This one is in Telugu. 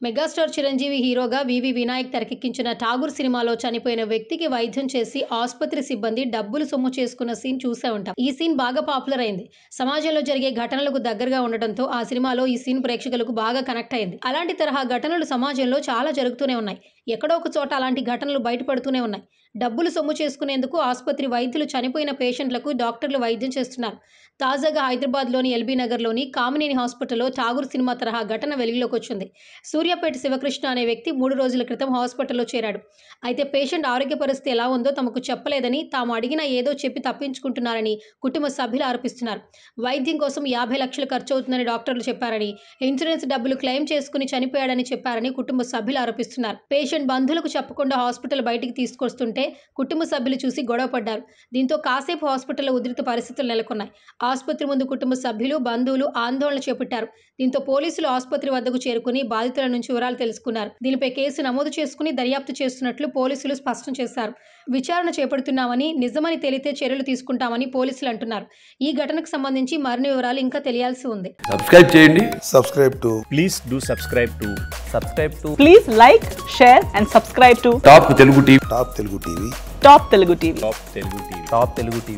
మెగాస్టార్ చిరంజీవి హీరోగా వివి వినాయక్ తెరకెక్కించిన ఠాగూర్ సినిమాలో చనిపోయిన వ్యక్తికి వైద్యం చేసి ఆసుపత్రి సిబ్బంది డబ్బులు సొమ్ము చేసుకున్న సీన్ చూసే ఉంటాం. ఈ సీన్ బాగా పాపులర్ అయింది. సమాజంలో జరిగే ఘటనలకు దగ్గరగా ఉండడంతో ఆ సినిమాలో ఈ సీన్ ప్రేక్షకులకు బాగా కనెక్ట్ అయింది. అలాంటి తరహా ఘటనలు సమాజంలో చాలా జరుగుతూనే ఉన్నాయి. ఎక్కడో ఒక చోట అలాంటి ఘటనలు బయటపడుతూనే ఉన్నాయి. డబ్బులు సొమ్ము చేసుకునేందుకు ఆసుపత్రి వైద్యులు చనిపోయిన పేషెంట్లకు డాక్టర్లు వైద్యం చేస్తున్నారు. తాజాగా హైదరాబాద్లోని ఎల్బీ నగర్లోని కామినేని హాస్పిటల్లో ఠాగూర్ సినిమా తరహా ఘటన వెలుగులోకి వచ్చింది. సూర్యాపేట శివకృష్ణ అనే వ్యక్తి మూడు రోజుల క్రితం హాస్పిటల్లో చేరాడు. అయితే పేషెంట్ ఆరోగ్య పరిస్థితి ఎలా ఉందో తమకు చెప్పలేదని తాము అడిగినా ఏదో చెప్పి తప్పించుకుంటున్నారని కుటుంబ సభ్యులు ఆరోపిస్తున్నారు. వైద్యం కోసం యాభై లక్షలు ఖర్చు అవుతుందని డాక్టర్లు చెప్పారని ఇన్సూరెన్స్ డబ్బులు క్లెయిమ్ చేసుకుని చనిపోయాడని చెప్పారని కుటుంబ సభ్యులు ఆరోపిస్తున్నారు. పేషెంట్ బంధువులకు చెప్పకుండా హాస్పిటల్ బయటికి తీసుకొస్తుంటే కుటుంబ సభ్యులు చూసి గొడవ పడ్డారు. దీంతో కాసేపు హాస్పిటల్లో ఉద్రిక్త పరిస్థితులు నెలకొన్నాయి. ఆసుపత్రి ముందు కుటుంబ సభ్యులు బంధువులు ఆందోళన చేపట్టారు. దీంతో పోలీసులు ఆసుపత్రి వద్దకు చేరుకుని బాధితుల నుంచి వివరాలు తెలుసుకున్నారు. దీనిపై కేసు నమోదు చేసుకుని దర్యాప్తు చేస్తున్నట్లు పోలీసులు స్పష్టం చేశారు. విచారణ చేపడుతున్నామని నిజమని తేలితే చర్యలు తీసుకుంటామని పోలీసులు అంటున్నారు. ఈ ఘటనకు సంబంధించి మరిన్ని వివరాలు ఇంకా తెలియాల్సి ఉంది. సబ్స్క్రైబ్ చేయండి. Subscribe to please do subscribe to subscribe to Please like, share, and subscribe to top Telugu TV Top Telugu TV. Top Telugu TV. top telugu tv top telugu tv